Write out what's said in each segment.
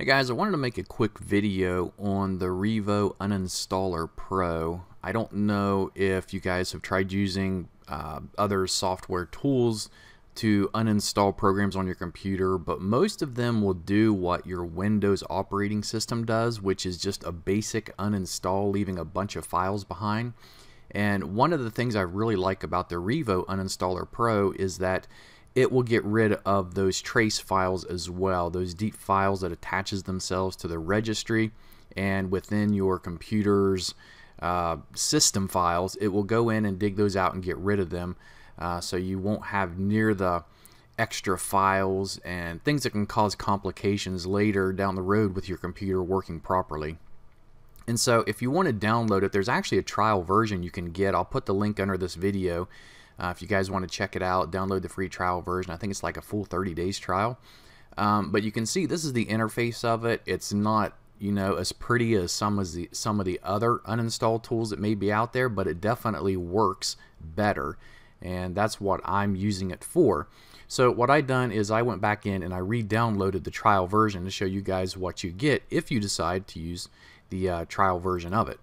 Hey guys, I wanted to make a quick video on the Revo Uninstaller Pro. I don't know if you guys have tried using uh, other software tools to uninstall programs on your computer, but most of them will do what your Windows operating system does, which is just a basic uninstall, leaving a bunch of files behind. And one of the things I really like about the Revo Uninstaller Pro is that it will get rid of those trace files as well, those deep files that attaches themselves to the registry and within your computer's uh, system files, it will go in and dig those out and get rid of them uh, so you won't have near the extra files and things that can cause complications later down the road with your computer working properly. And so if you want to download it, there's actually a trial version you can get. I'll put the link under this video uh, if you guys want to check it out, download the free trial version. I think it's like a full 30 days trial. Um, but you can see this is the interface of it. It's not you know as pretty as some of the some of the other uninstall tools that may be out there, but it definitely works better, and that's what I'm using it for. So what I done is I went back in and I re-downloaded the trial version to show you guys what you get if you decide to use the uh, trial version of it.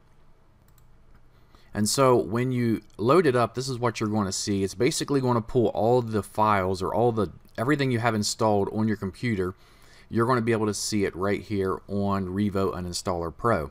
And so when you load it up, this is what you're going to see. It's basically going to pull all the files or all the everything you have installed on your computer. You're going to be able to see it right here on Revo Uninstaller Pro.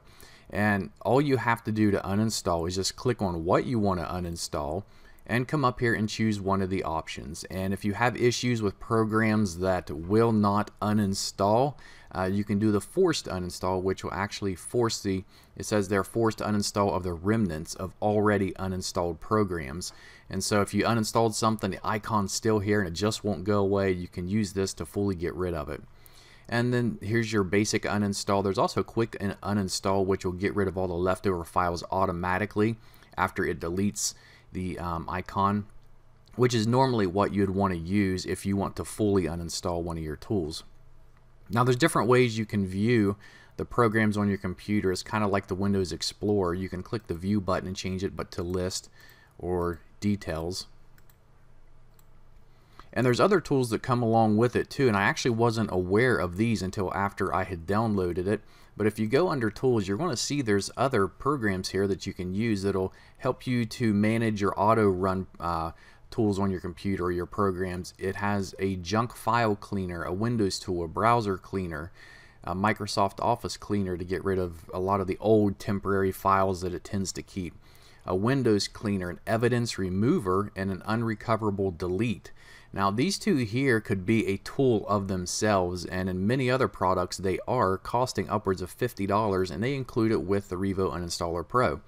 And all you have to do to uninstall is just click on what you want to uninstall and come up here and choose one of the options. And if you have issues with programs that will not uninstall, uh, you can do the forced uninstall, which will actually force the, it says they're forced uninstall of the remnants of already uninstalled programs. And so if you uninstalled something, the icon's still here and it just won't go away, you can use this to fully get rid of it. And then here's your basic uninstall. There's also quick uninstall, which will get rid of all the leftover files automatically after it deletes the um, icon, which is normally what you'd want to use if you want to fully uninstall one of your tools. Now there's different ways you can view the programs on your computer. It's kind of like the Windows Explorer. You can click the view button and change it but to list or details. And there's other tools that come along with it too, and I actually wasn't aware of these until after I had downloaded it. But if you go under tools, you're going to see there's other programs here that you can use that'll help you to manage your auto run uh, tools on your computer or your programs. It has a junk file cleaner, a Windows tool, a browser cleaner, a Microsoft Office cleaner to get rid of a lot of the old temporary files that it tends to keep, a Windows cleaner, an evidence remover, and an unrecoverable delete. Now these two here could be a tool of themselves and in many other products they are costing upwards of $50 and they include it with the Revo Uninstaller Pro.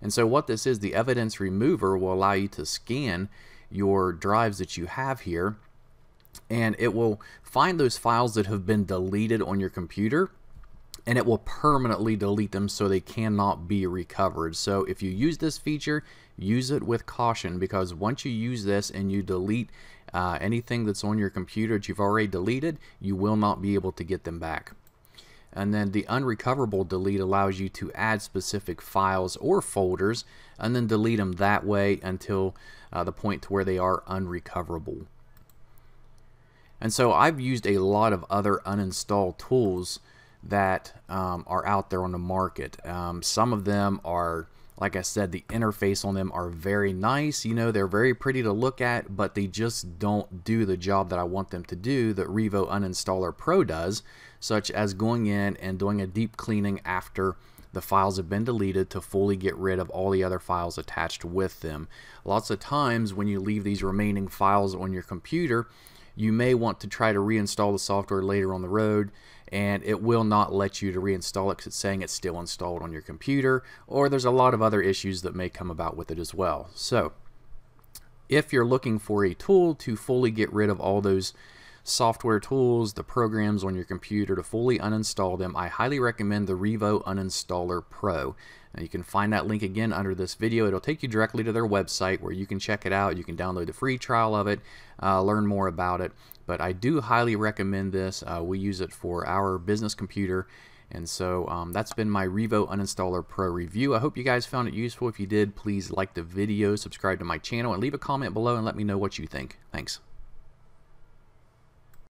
And so what this is, the evidence remover will allow you to scan your drives that you have here and it will find those files that have been deleted on your computer and it will permanently delete them so they cannot be recovered. So if you use this feature, use it with caution because once you use this and you delete uh, anything that's on your computer that you've already deleted, you will not be able to get them back. And then the unrecoverable delete allows you to add specific files or folders and then delete them that way until uh, the point to where they are unrecoverable. And so I've used a lot of other uninstall tools that um, are out there on the market. Um, some of them are, like I said, the interface on them are very nice. You know, they're very pretty to look at, but they just don't do the job that I want them to do that Revo Uninstaller Pro does, such as going in and doing a deep cleaning after the files have been deleted to fully get rid of all the other files attached with them. Lots of times when you leave these remaining files on your computer, you may want to try to reinstall the software later on the road and it will not let you to reinstall it because it's saying it's still installed on your computer or there's a lot of other issues that may come about with it as well. So if you're looking for a tool to fully get rid of all those software tools, the programs on your computer to fully uninstall them, I highly recommend the Revo Uninstaller Pro. Now you can find that link again under this video. It'll take you directly to their website where you can check it out. You can download the free trial of it, uh, learn more about it. But I do highly recommend this. Uh, we use it for our business computer. And so um, that's been my Revo Uninstaller Pro review. I hope you guys found it useful. If you did, please like the video, subscribe to my channel, and leave a comment below and let me know what you think. Thanks.